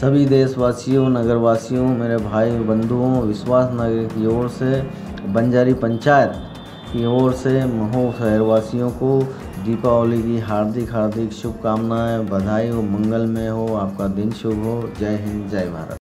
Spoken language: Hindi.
सभी देशवासियों, नगरवासियों, मेरे भाई, बंधुओं, विश्वास नगर की ओर से, बंजारी पंचायत की ओर से, महो शहरवासियों को दीपावली की हार्दिक हार्दिक शुभकामनाएँ, बधाई हो, मंगलमय हो, आपका दिन शुभ हो। जय हिंद, जय भारत।